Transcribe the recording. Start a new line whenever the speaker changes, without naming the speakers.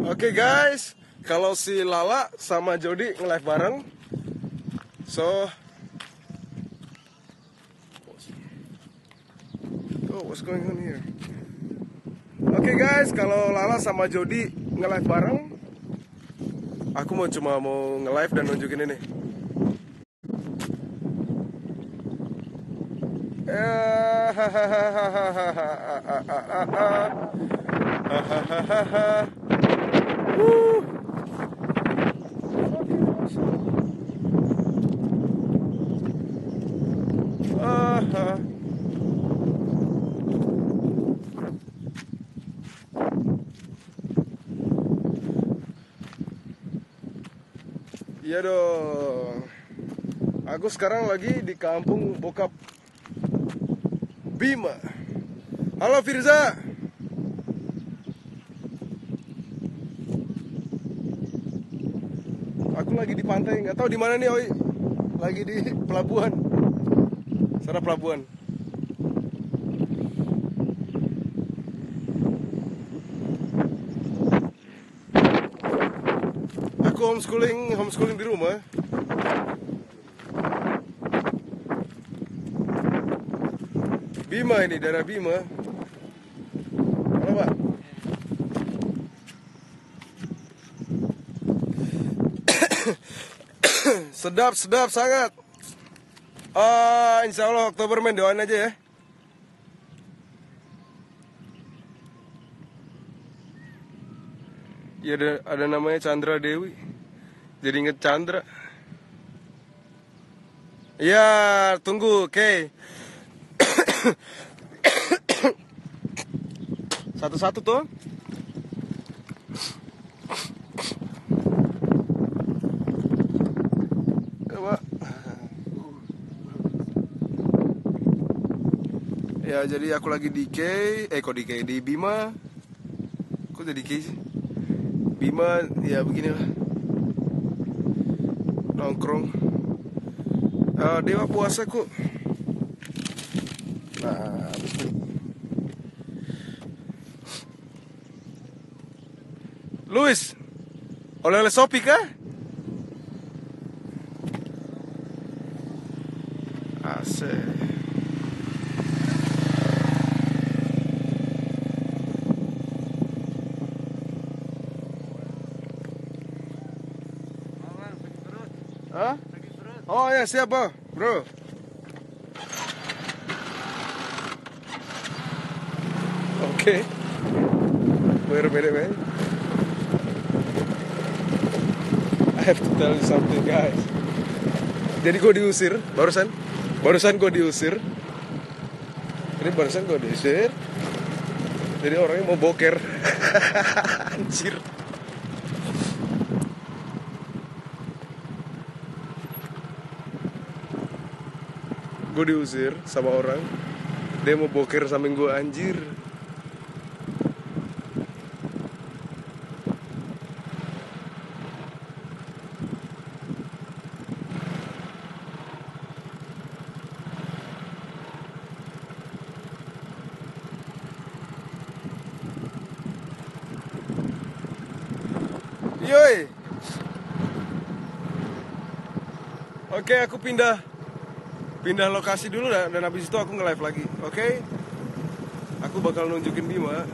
Oke guys, kalau si Lala sama Jody nge-live bareng, so Oh, what's going on here? Oke guys, kalau Lala sama Jody nge-live bareng, aku mau cuma mau nge-live dan nunjukin ini. Woo. Iya dong. Aku sekarang lagi di kampung bokap Bima. Halo Firza. Aku lagi di pantai, nggak tahu di mana nih Oi. Lagi di pelabuhan. Sana pelabuhan. Aku homeschooling, homeschooling di rumah. Bima ini, daerah Bima. Halo, Pak. sedap, sedap sangat. Ah, insya Allah Oktober main doain aja ya. Ya ada, ada namanya Chandra Dewi. Jadi inget Chandra. Ya, tunggu, oke. Satu-satu tuh. Ya, jadi aku lagi di K, eh kok di K di Bima. Kok jadi K sih? Bima, ya beginilah. Nongkrong. Eh, dewa puasa kok. Nah. Luis, oleh-oleh Sopi kah? Asik. Hah? Oh ya siapa, bro? Oke. Wait a minute, man. I have to tell you something, guys. Jadi gue diusir, barusan, barusan gue diusir. Ini barusan gue diusir. Jadi orangnya mau boker. Anjir. Gue diusir sama orang. Dia mau boker samping gue anjir. Oke, aku pindah pindah lokasi dulu dan, habis itu aku nge-live lagi. Oke. Aku bakal nunjukin Bima